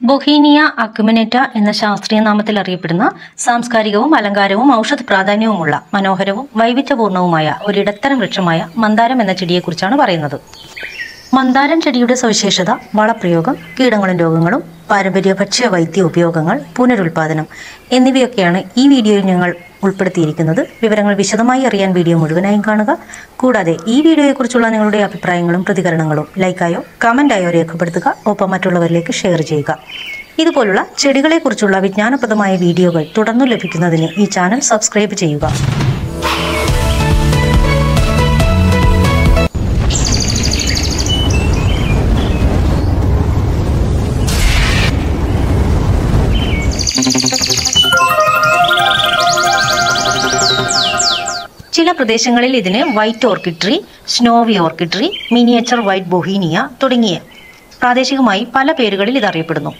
Bauhinia അക്യുമിനേറ്റ എന്ന ശാസ്ത്രീയ നാമത്തിൽ അറിയപ്പെടുന്ന സാംസ്കാരികവും അലങ്കാരവും ഔഷധ പ്രാധാന്യവുമുള്ള മനോഹരവും വൈവിധ്യപൂർണവുമായ ഒരിടത്തരം വൃക്ഷമായ മന്ദാരം എന്ന ചെടിയെക്കുറിച്ചാണ് പറയുന്നത്. മന്ദാരം ചെടിയുടെ സവിശേഷത വളപ്രയോഗം കീടങ്ങളും രോഗങ്ങളും പാരമ്പര്യ ഭക്ഷ്യ വൈദ്യ ഉപയോഗങ്ങൾ പുനരുൽപാദനം എന്നിവയൊക്കെയാണ് ഈ വീഡിയോയിൽ ഞങ്ങൾ ഉൾപ്പെടുത്തിയിരിക്കുന്നത്. വിവരങ്ങൾ വിശദമായി അറിയാൻ വീഡിയോ മുഴുവനായും കാണുക. കൂടാതെ ഈ വീഡിയോയെക്കുറിച്ചുള്ള നിങ്ങളുടെ അഭിപ്രായങ്ങളും പ്രതികരണങ്ങളും ലൈക്കായോ കമന്റായോ രേഖപ്പെടുത്തുക. ഒപ്പം മറ്റുള്ളവരിലേക്ക് ഷെയർ ചെയ്യുക. ഇതുപോലുള്ള ചെടികളെക്കുറിച്ചുള്ള വിജ്ഞാനപ്രദമായ വീഡിയോകൾ തുടർന്നു ലഭിക്കുന്നതിന് ഈ ചാനൽ സബ്സ്ക്രൈബ് ചെയ്യുക. ചില പ്രദേശങ്ങളിൽ ഇതിന് white orchid tree snowy orchid tree miniature white bauhinia തുടങ്ങിയ പ്രാദേശികമായി പല പേരുകളിൽ ഇത് അറിയപ്പെടുന്നു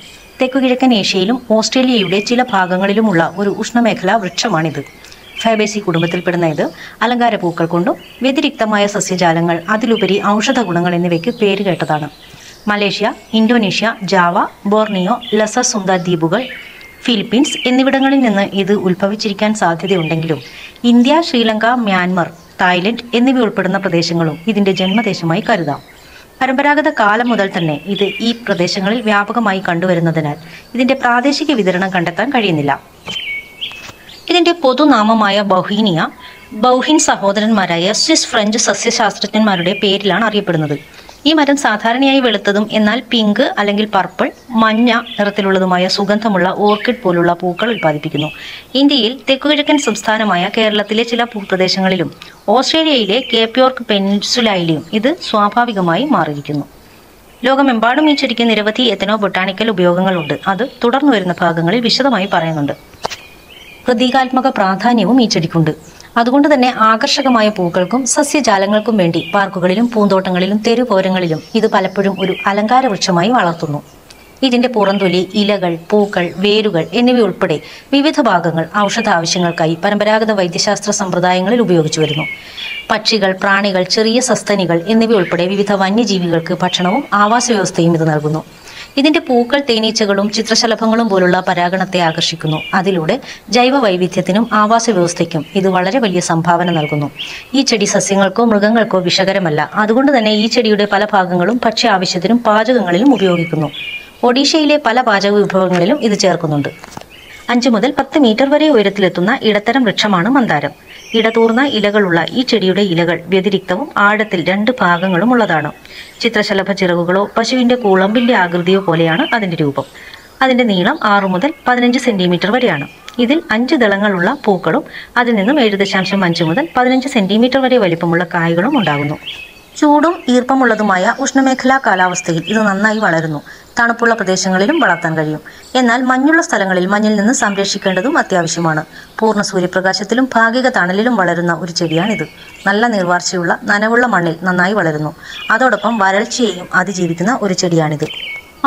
തെക്കുകിഴക്കൻ ഏഷ്യയിലും ഓസ്ട്രേലിയയുടെ ചില ഭാഗങ്ങളിലുമുള്ള ഒരു ഉഷ്ണമേഖലാ വൃക്ഷമാണിത്. ഫേബേസി കുടുംബത്തിൽപ്പെടുന്ന ഇത് അലങ്കാര പൂക്കൾ കൊണ്ടും വ്യതിരിക്തമായ സസ്യജാലങ്ങൾ അതിലുപരി ഔഷധ ഗുണങ്ങൾ എന്നിവയ്ക്ക് പേര് കേട്ടതാണ്. Malaysia Indonesia Java Borneo ലസ Sundar ദ്വീപുകൾ ഫിലിപ്പീൻസ് എന്നിവിടങ്ങളിൽ നിന്ന് ഇത് ഉത്ഭവിച്ചിരിക്കാൻ സാധ്യതയുണ്ടെങ്കിലും ഇന്ത്യ ശ്രീലങ്ക മ്യാൻമർ തായ്ലൻഡ് എന്നിവ ഉൾപ്പെടുന്ന പ്രദേശങ്ങളും ഇതിന്റെ ജന്മദേശമായി കരുതാം. പരമ്പരാഗത കാലം മുതൽ തന്നെ ഇത് ഈ പ്രദേശങ്ങളിൽ വ്യാപകമായി കണ്ടുവരുന്നതിനാൽ ഇതിന്റെ പ്രാദേശിക വിതരണം കണ്ടെത്താൻ കഴിയുന്നില്ല. ഇതിന്റെ പൊതുനാമമായ ബൗഹീനിയ ബൗഹിൻ സഹോദരന്മാരായ സ്വിസ് ഫ്രഞ്ച് സസ്യശാസ്ത്രജ്ഞന്മാരുടെ പേരിലാണ് അറിയപ്പെടുന്നത്. ഈ മരം സാധാരണയായി വെളുത്തതും എന്നാൽ പിങ്ക് അല്ലെങ്കിൽ പർപ്പിൾ മഞ്ഞ നിറത്തിലുള്ളതുമായ സുഗന്ധമുള്ള ഓർക്കിഡ് പോലുള്ള പൂക്കൾ ഉൽപ്പാദിപ്പിക്കുന്നു. ഇന്ത്യയിൽ തെക്കുകിഴക്കൻ സംസ്ഥാനമായ കേരളത്തിലെ ചില ഭൂപ്രദേശങ്ങളിലും ഓസ്ട്രേലിയയിലെ കേപ്യോർക്ക് പെൻസുലായിലും ഇത് സ്വാഭാവികമായി മാറിയിരിക്കുന്നു. ലോകമെമ്പാടും ഈ ചെടിക്ക് നിരവധി എത്തനോ ബൊട്ടാണിക്കൽ ഉപയോഗങ്ങളുണ്ട്. അത് തുടർന്നു വരുന്ന ഭാഗങ്ങളിൽ വിശദമായി പറയുന്നുണ്ട്. പ്രതീകാത്മക പ്രാധാന്യവും ഈ ചെടിക്കുണ്ട്. അതുകൊണ്ട് തന്നെ ആകർഷകമായ പൂക്കൾക്കും സസ്യജാലങ്ങൾക്കും വേണ്ടി പാർക്കുകളിലും പൂന്തോട്ടങ്ങളിലും തെരുപോരങ്ങളിലും ഇത് പലപ്പോഴും ഒരു അലങ്കാര വൃക്ഷമായി വളർത്തുന്നു. ഇതിന്റെ പുറന്തൊലി ഇലകൾ പൂക്കൾ വേരുകൾ എന്നിവയുൾപ്പെടെ വിവിധ ഭാഗങ്ങൾ ഔഷധ ആവശ്യങ്ങൾക്കായി പരമ്പരാഗത വൈദ്യശാസ്ത്ര സമ്പ്രദായങ്ങളിൽ ഉപയോഗിച്ചു വരുന്നു. പക്ഷികൾ പ്രാണികൾ ചെറിയ സസ്തനികൾ എന്നിവയുൾപ്പെടെ വിവിധ വന്യജീവികൾക്ക് ഭക്ഷണവും ആവാസ വ്യവസ്ഥയും ഇത് നൽകുന്നു. ഇതിന്റെ പൂക്കൾ തേനീച്ചകളും ചിത്രശലഭങ്ങളും പോലുള്ള പരാഗണത്തെ ആകർഷിക്കുന്നു. അതിലൂടെ ജൈവ വൈവിധ്യത്തിനും ആവാസ വ്യവസ്ഥയ്ക്കും ഇത് വളരെ വലിയ സംഭാവന നൽകുന്നു. ഈ ചെടി സസ്യങ്ങൾക്കോ മൃഗങ്ങൾക്കോ വിഷകരമല്ല. അതുകൊണ്ട് തന്നെ ഈ ചെടിയുടെ പല ഭാഗങ്ങളും ഭക്ഷ്യ ആവശ്യത്തിനും പാചകങ്ങളിലും ഉപയോഗിക്കുന്നു. ഒഡീഷയിലെ പല പാചക വിഭവങ്ങളിലും ഇത് ചേർക്കുന്നുണ്ട്. അഞ്ചു മുതൽ പത്ത് മീറ്റർ വരെ ഉയരത്തിലെത്തുന്ന ഇടത്തരം വൃക്ഷമാണ് മന്ദാരം. ഇടതൂർന്ന ഇലകളുള്ള ഈ ചെടിയുടെ ഇലകൾ വ്യതിരിക്തവും ആഴത്തിൽ രണ്ട് ഭാഗങ്ങളും ഉള്ളതാണ്. ചിത്രശലഭ ചിറകുകളോ പശുവിന്റെ കൂളമ്പിന്റെ ആകൃതിയോ പോലെയാണ് അതിന്റെ രൂപം. അതിന്റെ നീളം ആറു മുതൽ പതിനഞ്ച് സെന്റിമീറ്റർ വരെയാണ്. ഇതിൽ അഞ്ച് ദളങ്ങളുള്ള പൂക്കളും അതിൽ നിന്നും ഏഴ് ദശാംശം അഞ്ച് മുതൽ പതിനഞ്ച് സെന്റിമീറ്റർ വരെ വലിപ്പമുള്ള കായകളും ഉണ്ടാകുന്നു. ചൂടും ഈർപ്പമുള്ളതുമായ ഉഷ്ണമേഖലാ കാലാവസ്ഥയിൽ ഇത് നന്നായി വളരുന്നു. തണുപ്പുള്ള പ്രദേശങ്ങളിലും വളർത്താൻ കഴിയും. എന്നാൽ മഞ്ഞുള്ള സ്ഥലങ്ങളിൽ മഞ്ഞിൽ നിന്ന് സംരക്ഷിക്കേണ്ടതും അത്യാവശ്യമാണ്. പൂർണ സൂര്യപ്രകാശത്തിലും ഭാഗിക തണലിലും വളരുന്ന ഒരു ചെടിയാണിത്. നല്ല നീർവാർച്ചയുള്ള നനവുള്ള മണ്ണിൽ നന്നായി വളരുന്നു. അതോടൊപ്പം വരൾച്ചയെയും അതിജീവിക്കുന്ന ഒരു ചെടിയാണിത്.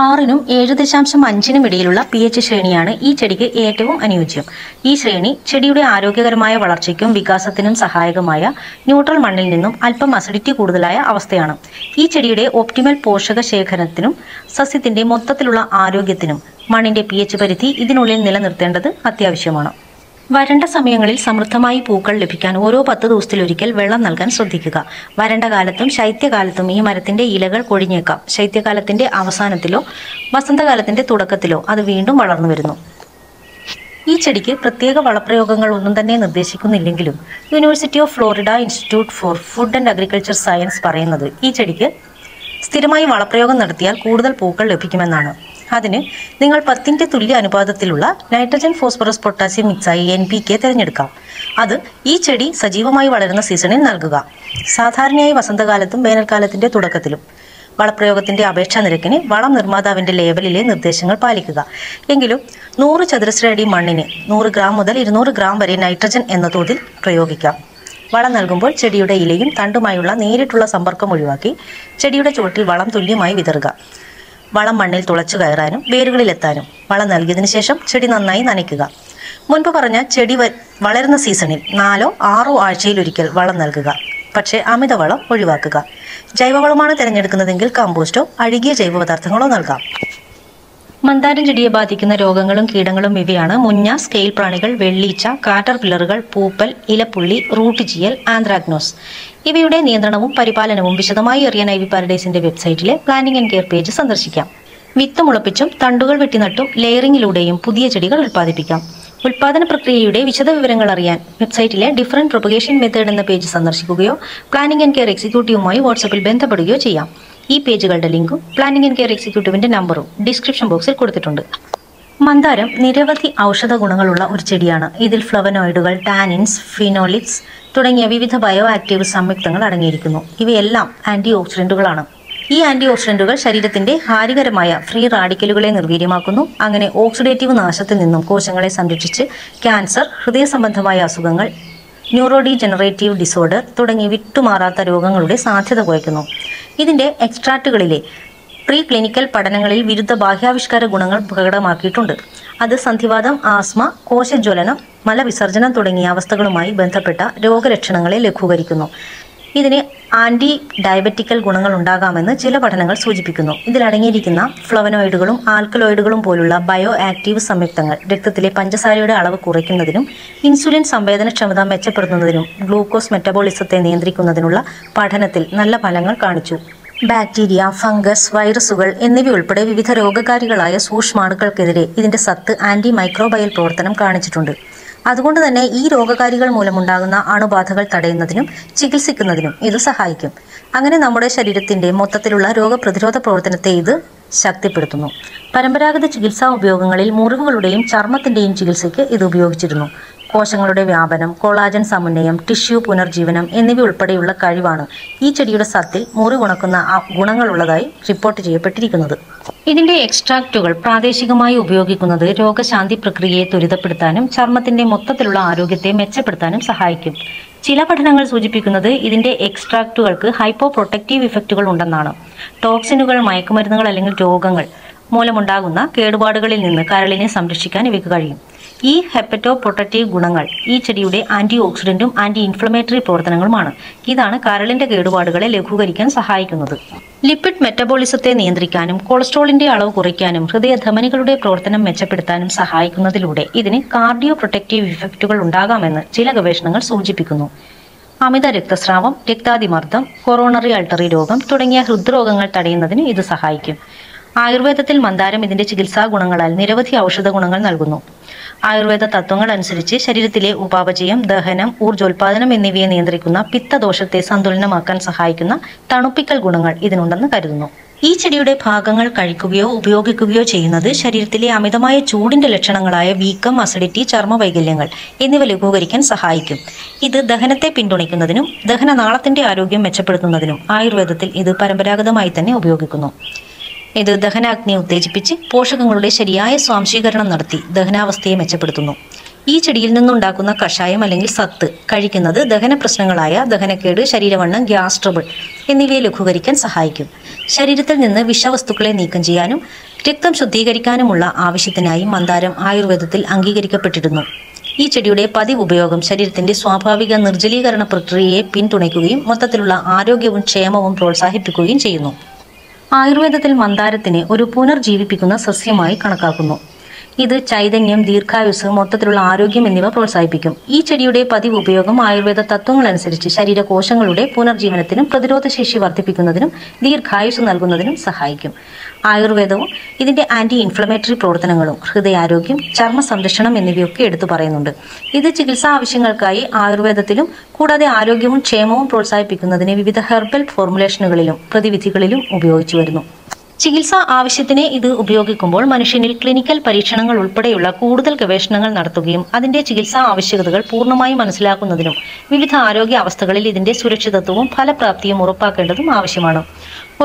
ആറിനും ഏഴ് ദശാംശം അഞ്ചിനും ഇടയിലുള്ള പി എച്ച് ശ്രേണിയാണ് ഈ ചെടിക്ക് ഏറ്റവും അനുയോജ്യം. ഈ ശ്രേണി ചെടിയുടെ ആരോഗ്യകരമായ വളർച്ചയ്ക്കും വികാസത്തിനും സഹായകമായ ന്യൂട്രൽ മണ്ണിൽ നിന്നും അല്പം അസിഡിറ്റി കൂടുതലായ അവസ്ഥയാണ്. ഈ ചെടിയുടെ ഒപ്റ്റിമൽ പോഷക ശേഖരണത്തിനും സസ്യത്തിന്റെ മൊത്തത്തിലുള്ള ആരോഗ്യത്തിനും മണ്ണിന്റെ പി എച്ച് പരിധി ഇതിനുള്ളിൽ നിലനിർത്തേണ്ടത് അത്യാവശ്യമാണ്. വരണ്ട സമയങ്ങളിൽ സമൃദ്ധമായി പൂക്കൾ ലഭിക്കാൻ ഓരോ പത്ത് ദിവസത്തിലൊരിക്കൽ വെള്ളം നൽകാൻ ശ്രദ്ധിക്കുക. വരണ്ട കാലത്തും ശൈത്യകാലത്തും ഈ മരത്തിന്റെ ഇലകൾ കൊഴിഞ്ഞേക്കാം. ശൈത്യകാലത്തിന്റെ അവസാനത്തിലോ വസന്തകാലത്തിന്റെ തുടക്കത്തിലോ അത് വീണ്ടും വളർന്നു വരുന്നു. ഈ ചെടിക്ക് പ്രത്യേക വളപ്രയോഗങ്ങൾ ഒന്നും തന്നെ നിർദ്ദേശിക്കുന്നില്ലെങ്കിലും university of Florida institute for food and agriculture science പറയുന്നത് ഈ ചെടിക്ക് സ്ഥിരമായി വളപ്രയോഗം നടത്തിയാൽ കൂടുതൽ പൂക്കൾ ലഭിക്കുമെന്നാണ്. അതിന് നിങ്ങൾ പത്തിന്റെ തുല്യ അനുപാതത്തിലുള്ള നൈട്രജൻ ഫോസ്ഫറസ് പൊട്ടാസ്യം മിക്സായി എൻ പി കെ തിരഞ്ഞെടുക്കാം. അത് ഈ ചെടി സജീവമായി വളരുന്ന സീസണിൽ നൽകുക. സാധാരണയായി വസന്തകാലത്തും വേനൽക്കാലത്തിന്റെ തുടക്കത്തിലും വളപ്രയോഗത്തിന്റെ അപേക്ഷാ നിരക്കിന് വളം നിർമ്മാതാവിന്റെ ലേബലിലെ നിർദ്ദേശങ്ങൾ പാലിക്കുക. എങ്കിലും നൂറ് ചതുരശ്ര അടി മണ്ണിന് നൂറ് ഗ്രാം മുതൽ ഇരുന്നൂറ് ഗ്രാം വരെ നൈട്രജൻ എന്ന തോതിൽ പ്രയോഗിക്കാം. വളം നൽകുമ്പോൾ ചെടിയുടെ ഇലയും തണ്ടുമായുള്ള നേരിട്ടുള്ള സമ്പർക്കം ഒഴിവാക്കി ചെടിയുടെ ചുവട്ടിൽ വളം തുല്യമായി വിതറുക. വളം മണ്ണിൽ തുളച്ചു കയറാനും വേരുകളിലെത്താനും വളം നൽകിയതിനു ശേഷം ചെടി നന്നായി നനയ്ക്കുക. മുൻപ് പറഞ്ഞ ചെടി വളരുന്ന സീസണിൽ നാലോ ആറോ ആഴ്ചയിലൊരിക്കൽ വളം നൽകുക. പക്ഷേ അമിതവളം ഒഴിവാക്കുക. ജൈവവളമാണ് തിരഞ്ഞെടുക്കുന്നതെങ്കിൽ കമ്പോസ്റ്റോ അഴുകിയ ജൈവപദാർത്ഥങ്ങളോ നൽകാം. മന്ദാരം ചെടിയെ ബാധിക്കുന്ന രോഗങ്ങളും കീടങ്ങളും ഇവയാണ്. മുഞ്ഞ സ്കെയിൽ പ്രാണികൾ വെള്ളീച്ച കാറ്റർ പില്ലറുകൾ പൂപ്പൽ ഇലപ്പുള്ളി റൂട്ട് ജിയൽ ആന്ത്രാഗ്നോസ്. ഇവയുടെ നിയന്ത്രണവും പരിപാലനവും വിശദമായി അറിയാൻ ഐ വി പാരഡൈസിന്റെ വെബ്സൈറ്റിലെ പ്ലാനിംഗ് ആൻഡ് കെയർ പേജ് സന്ദർശിക്കാം. വിത്ത് മുളപ്പിച്ചും തണ്ടുകൾ വെട്ടിനട്ടും ലെയറിംഗിലൂടെയും പുതിയ ചെടികൾ ഉൽപ്പാദിപ്പിക്കാം. ഉൽപാദന പ്രക്രിയയുടെ വിശദവിവരങ്ങൾ അറിയാൻ വെബ്സൈറ്റിലെ ഡിഫറന്റ് പ്രൊപ്പഗേഷൻ മെത്തേഡ് എന്ന പേജ് സന്ദർശിക്കുകയോ പ്ലാനിംഗ് ആൻഡ് കെയർ എക്സിക്യൂട്ടീവുമായി വാട്സപ്പിൽ ബന്ധപ്പെടുകയോ ചെയ്യാം. ഈ പേജുകളുടെ ലിങ്കും പ്ലാനിംഗ് ആൻഡ് കെയർ എക്സിക്യൂട്ടീവിന്റെ നമ്പറും ഡിസ്ക്രിപ്ഷൻ ബോക്സിൽ കൊടുത്തിട്ടുണ്ട്. മന്ദാരം നിരവധി ഔഷധ ഗുണങ്ങളുള്ള ഒരു ചെടിയാണ്. ഇതിൽ ഫ്ലവനോയിഡുകൾ ടാനിൻസ് ഫിനോലിക്സ് തുടങ്ങിയ വിവിധ ബയോ ആക്റ്റീവ് സംയുക്തങ്ങൾ അടങ്ങിയിരിക്കുന്നു. ഇവയെല്ലാം ആന്റി ഓക്സിഡന്റുകളാണ് ഈ ആന്റി ഓക്സിഡന്റുകൾ ശരീരത്തിന്റെ ഹാനികരമായ ഫ്രീ റാഡിക്കലുകളെ നിർവീര്യമാക്കുന്നു. അങ്ങനെ ഓക്സിഡേറ്റീവ് നാശത്തിൽ നിന്നും കോശങ്ങളെ സംരക്ഷിച്ച് ക്യാൻസർ ഹൃദയ സംബന്ധമായ അസുഖങ്ങൾ ന്യൂറോഡി ജനറേറ്റീവ് ഡിസോർഡർ തുടങ്ങി വിട്ടുമാറാത്ത രോഗങ്ങളുടെ സാധ്യത കുറയ്ക്കുന്നു. ഇതിന്റെ എക്സ്ട്രാക്റ്റുകളിലെ പ്രീ ക്ലിനിക്കൽ പഠനങ്ങളിൽ വിരുദ്ധ ബാഹ്യാവിഷ്കാര ഗുണങ്ങൾ പ്രകടമാക്കിയിട്ടുണ്ട്. അത് സന്ധിവാദം ആസ്മ കോശജ്വലനം മലവിസർജനം തുടങ്ങിയ അവസ്ഥകളുമായി ബന്ധപ്പെട്ട രോഗലക്ഷണങ്ങളെ ലഘൂകരിക്കുന്നു. ഇതിന് ആന്റി ഡയബറ്റിക്കൽ ഗുണങ്ങൾ ഉണ്ടാകാമെന്ന് ചില പഠനങ്ങൾ സൂചിപ്പിക്കുന്നു. ഇതിലടങ്ങിയിരിക്കുന്ന ഫ്ലവനോയിഡുകളും ആൽക്കലോയിഡുകളും പോലുള്ള ബയോ ആക്റ്റീവ് സംയുക്തങ്ങൾ രക്തത്തിലെ പഞ്ചസാരയുടെ അളവ് കുറയ്ക്കുന്നതിനും ഇൻസുലിൻ സംവേദനക്ഷമത മെച്ചപ്പെടുത്തുന്നതിനും ഗ്ലൂക്കോസ് മെറ്റബോളിസത്തെ നിയന്ത്രിക്കുന്നതിനുള്ള പഠനത്തിൽ നല്ല ഫലങ്ങൾ കാണിച്ചു. ബാക്ടീരിയ ഫംഗസ് വൈറസുകൾ എന്നിവയുൾപ്പെടെ വിവിധ രോഗകാരികളായ സൂക്ഷ്മാണുക്കൾക്കെതിരെ ഇതിന്റെ സത്ത് ആന്റി മൈക്രോബയൽ പ്രവർത്തനം കാണിച്ചിട്ടുണ്ട്. അതുകൊണ്ട് തന്നെ ഈ രോഗകാരികൾ മൂലമുണ്ടാകുന്ന അണുബാധകൾ തടയുന്നതിനും ചികിത്സിക്കുന്നതിനും ഇത് സഹായിക്കും. അങ്ങനെ നമ്മുടെ ശരീരത്തിന്റെ മൊത്തത്തിലുള്ള രോഗപ്രതിരോധ പ്രവർത്തനത്തെ ഇത് ശക്തിപ്പെടുത്തുന്നു. പരമ്പരാഗത ചികിത്സാ ഉപയോഗങ്ങളിൽ മുറിവുകളുടെയും ചർമ്മത്തിന്റെയും ചികിത്സയ്ക്ക് ഇത് ഉപയോഗിച്ചിരുന്നു. കോശങ്ങളുടെ വ്യാപനം കൊളാജൻ സമന്വയം ടിഷ്യൂ പുനർജീവനം എന്നിവ ഉൾപ്പെടെയുള്ള കഴിവാണ് ഈ ചെടിയുടെ സത്തിൽ മുറിവുണക്കുന്ന ഗുണങ്ങളുള്ളതായി റിപ്പോർട്ട് ചെയ്യപ്പെട്ടിരിക്കുന്നത്. ഇതിന്റെ എക്സ്ട്രാക്റ്റുകൾ പ്രാദേശികമായി ഉപയോഗിക്കുന്നത് രോഗശാന്തി പ്രക്രിയയെ ത്വരിതപ്പെടുത്താനും ചർമ്മത്തിന്റെ മൊത്തത്തിലുള്ള ആരോഗ്യത്തെ മെച്ചപ്പെടുത്താനും സഹായിക്കും. ചില പഠനങ്ങൾ സൂചിപ്പിക്കുന്നത് ഇതിന്റെ എക്സ്ട്രാക്റ്റുകൾക്ക് ഹൈപ്പോ പ്രൊട്ടക്റ്റീവ് ഇഫക്റ്റുകൾ ഉണ്ടെന്നാണ്. ടോക്സിനുകൾ മയക്കുമരുന്നുകൾ അല്ലെങ്കിൽ രോഗങ്ങൾ മൂലമുണ്ടാകുന്ന കേടുപാടുകളിൽ നിന്ന് കരളിനെ സംരക്ഷിക്കാൻ ഇവയ്ക്ക് കഴിയും. ഈ ഹെപ്പറ്റോ പ്രൊട്ടക്റ്റീവ് ഗുണങ്ങൾ ഈ ചെടിയുടെ ആന്റി ഓക്സിഡന്റും ആന്റി ഇൻഫ്ലമേറ്ററി പ്രവർത്തനങ്ങളുമാണ്. ഇതാണ് കരളിന്റെ കേടുപാടുകളെ ലഘൂകരിക്കാൻ സഹായിക്കുന്നത്. ലിപ്പിഡ് മെറ്റബോളിസത്തെ നിയന്ത്രിക്കാനും കൊളസ്ട്രോളിന്റെ അളവ് കുറയ്ക്കാനും ഹൃദയധമനികളുടെ പ്രവർത്തനം മെച്ചപ്പെടുത്താനും സഹായിക്കുന്നതിലൂടെ ഇതിന് കാർഡിയോ പ്രൊട്ടക്റ്റീവ് ഇഫക്റ്റുകൾ ഉണ്ടാകാമെന്ന് ചില ഗവേഷണങ്ങൾ സൂചിപ്പിക്കുന്നു. അമിത രക്തസ്രാവം രക്താതിമർദ്ദം കൊറോണറി അൾട്ടറി രോഗം തുടങ്ങിയ ഹൃദ്രോഗങ്ങൾ തടയുന്നതിന് ഇത് സഹായിക്കും. ആയുർവേദത്തിൽ മന്ദാരം ഇതിന്റെ ചികിത്സാ ഗുണങ്ങളാൽ നിരവധി ഔഷധ ഗുണങ്ങൾ നൽകുന്നു. ആയുർവേദ തത്വങ്ങൾ അനുസരിച്ച് ശരീരത്തിലെ ഉപാപചയം ദഹനം ഊർജോൽപാദനം എന്നിവയെ നിയന്ത്രിക്കുന്ന പിത്തദോഷത്തെ സന്തുലനമാക്കാൻ സഹായിക്കുന്ന തണുപ്പിക്കൽ ഗുണങ്ങൾ ഇതിനുണ്ടെന്ന് കരുതുന്നു. ഈ ചെടിയുടെ ഭാഗങ്ങൾ കഴിക്കുകയോ ഉപയോഗിക്കുകയോ ചെയ്യുന്നത് ശരീരത്തിലെ അമിതമായ ചൂടിന്റെ ലക്ഷണങ്ങളായ വീക്കം അസിഡിറ്റി ചർമ്മവൈകല്യങ്ങൾ എന്നിവ ലഘൂകരിക്കാൻ സഹായിക്കും. ഇത് ദഹനത്തെ പിന്തുണയ്ക്കുന്നതിനും ദഹനനാളത്തിന്റെ ആരോഗ്യം മെച്ചപ്പെടുത്തുന്നതിനും ആയുർവേദത്തിൽ ഇത് പരമ്പരാഗതമായി തന്നെ ഉപയോഗിക്കുന്നു. ഇത് ദഹനാഗ്നിയെ ഉത്തേജിപ്പിച്ച് പോഷകങ്ങളുടെ ശരിയായ സ്വാംശീകരണം നടത്തി ദഹനാവസ്ഥയെ മെച്ചപ്പെടുത്തുന്നു. ഈ ചെടിയിൽ നിന്നുണ്ടാക്കുന്ന കഷായം അല്ലെങ്കിൽ സത്ത് കഴിക്കുന്നത് ദഹന പ്രശ്നങ്ങളായ ദഹനക്കേട് ശരീരവണ്ണം ഗ്യാസ് ട്രബിൾ എന്നിവയെ ലഘൂകരിക്കാൻ സഹായിക്കും. ശരീരത്തിൽ നിന്ന് വിഷവസ്തുക്കളെ നീക്കം ചെയ്യാനും രക്തം ശുദ്ധീകരിക്കാനുമുള്ള ആവശ്യത്തിനായി മന്ദാരം ആയുർവേദത്തിൽ അംഗീകരിക്കപ്പെട്ടിരുന്നു. ഈ ചെടിയുടെ പതിവ് ഉപയോഗം ശരീരത്തിന്റെ സ്വാഭാവിക നിർജലീകരണ പ്രക്രിയയെ പിന്തുണയ്ക്കുകയും മൊത്തത്തിലുള്ള ആരോഗ്യവും ക്ഷേമവും പ്രോത്സാഹിപ്പിക്കുകയും ചെയ്യുന്നു. ആയുർവേദത്തിൽ മന്ദാരത്തിനെ ഒരു പുനർജീവിപ്പിക്കുന്ന സസ്യമായി കണക്കാക്കുന്നു. ഇത് ചൈതന്യം ദീർഘായുസ് മൊത്തത്തിലുള്ള ആരോഗ്യം എന്നിവ പ്രോത്സാഹിപ്പിക്കും. ഈ ചെടിയുടെ പതിവ് ഉപയോഗം ആയുർവേദ തത്വങ്ങൾ അനുസരിച്ച് ശരീരകോശങ്ങളുടെ പുനർജീവനത്തിനും പ്രതിരോധശേഷി വർദ്ധിപ്പിക്കുന്നതിനും ദീർഘായുസ് നൽകുന്നതിനും സഹായിക്കും. ആയുർവേദവും ഇതിന്റെ ആന്റി ഇൻഫ്ലമേറ്ററി പ്രവർത്തനങ്ങളും ഹൃദയാരോഗ്യം ചർമ്മ സംരക്ഷണം എന്നിവയൊക്കെ എടുത്തു പറയുന്നുണ്ട്. ഇത് ചികിത്സാ ആവശ്യങ്ങൾക്കായി ആയുർവേദത്തിലും കൂടാതെ ആരോഗ്യവും ക്ഷേമവും പ്രോത്സാഹിപ്പിക്കുന്നതിന് വിവിധ ഹെർബൽ ഫോർമുലേഷനുകളിലും പ്രതിവിധികളിലും ഉപയോഗിച്ചു വരുന്നു. ചികിത്സാ ആവശ്യത്തിന് ഇത് ഉപയോഗിക്കുമ്പോൾ മനുഷ്യനിൽ ക്ലിനിക്കൽ പരീക്ഷണങ്ങൾ ഉൾപ്പെടെയുള്ള കൂടുതൽ ഗവേഷണങ്ങൾ നടത്തുകയും അതിന്റെ ചികിത്സാ ആവശ്യകതകൾ പൂർണമായി മനസ്സിലാക്കുന്നതിനും വിവിധ ആരോഗ്യ അവസ്ഥകളിൽ ഇതിന്റെ സുരക്ഷിതത്വവും ഫലപ്രാപ്തിയും ഉറപ്പാക്കേണ്ടതും ആവശ്യമാണ്.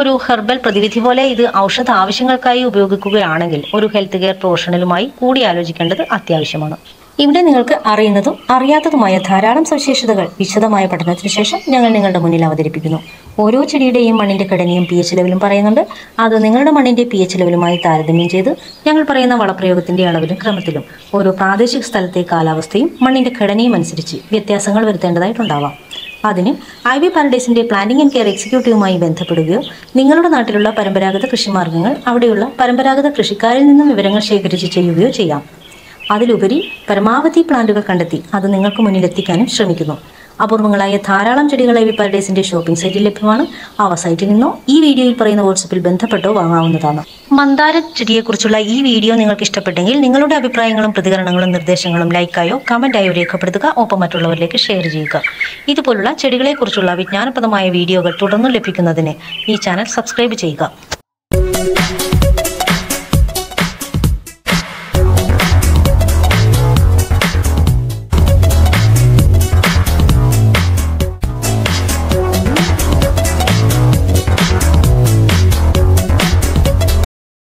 ഒരു ഹെർബൽ പ്രതിവിധി പോലെ ഇത് ഔഷധ ആവശ്യങ്ങൾക്കായി ഉപയോഗിക്കുകയാണെങ്കിൽ ഒരു ഹെൽത്ത് കെയർ പ്രൊഫഷണലുമായി കൂടിയാലോചിക്കേണ്ടത് അത്യാവശ്യമാണ്. ഇവിടെ നിങ്ങൾക്ക് അറിയുന്നതും അറിയാത്തതുമായ ധാരാളം സവിശേഷതകൾ വിശദമായ പഠനത്തിന് ശേഷം ഞങ്ങൾ നിങ്ങളുടെ മുന്നിൽ അവതരിപ്പിക്കുന്നു. ഓരോ ചെടിയുടെയും മണ്ണിന്റെ ഘടനയും പി എച്ച് ലെവലും പറയുന്നുണ്ട്. അത് നിങ്ങളുടെ മണ്ണിന്റെ പി എച്ച് ലെവലുമായി താരതമ്യം ചെയ്ത് ഞങ്ങൾ പറയുന്ന വളപ്രയോഗത്തിന്റെ അളവിലും ക്രമത്തിലും ഓരോ പ്രാദേശിക സ്ഥലത്തെ കാലാവസ്ഥയും മണ്ണിന്റെ ഘടനയും അനുസരിച്ച് വ്യത്യാസങ്ങൾ വരുത്തേണ്ടതായിട്ടുണ്ടാവാം. അതിന് ഐ വി പാരഡൈസിന്റെ പ്ലാനിംഗ് ആൻഡ് കെയർ എക്സിക്യൂട്ടീവുമായി ബന്ധപ്പെടുകയോ നിങ്ങളുടെ നാട്ടിലുള്ള പരമ്പരാഗത കൃഷിമാർഗങ്ങൾ അവിടെയുള്ള പരമ്പരാഗത കൃഷിക്കാരിൽ നിന്നും വിവരങ്ങൾ ശേഖരിച്ച് ചെയ്യുകയോ ചെയ്യാം. അതിലുപരി പരമാവധി പ്ലാന്റുകൾ കണ്ടെത്തി അത് നിങ്ങൾക്ക് മുന്നിൽ എത്തിക്കാനും ശ്രമിക്കുന്നു. അപൂർവങ്ങളായ ധാരാളം ചെടികൾ എവി പാരഡൈസിന്റെ ഷോപ്പിംഗ് സൈറ്റിൽ ലഭ്യമാണ്. ആ സൈറ്റിൽ നിന്നോ ഈ വീഡിയോയിൽ പറയുന്ന വാട്സപ്പിൽ ബന്ധപ്പെട്ടോ വാങ്ങാവുന്നതാണ്. മന്ദാര ചെടിയെക്കുറിച്ചുള്ള ഈ വീഡിയോ നിങ്ങൾക്ക് ഇഷ്ടപ്പെട്ടെങ്കിൽ നിങ്ങളുടെ അഭിപ്രായങ്ങളും പ്രതികരണങ്ങളും നിർദ്ദേശങ്ങളും ലൈക്കായോ കമന്റായോ രേഖപ്പെടുത്തുക. ഒപ്പം മറ്റുള്ളവരിലേക്ക് ഷെയർ ചെയ്യുക. ഇതുപോലുള്ള ചെടികളെക്കുറിച്ചുള്ള വിജ്ഞാനപ്രദമായ വീഡിയോകൾ തുടർന്നും ലഭിക്കുന്നതിന് ഈ ചാനൽ സബ്സ്ക്രൈബ് ചെയ്യുക.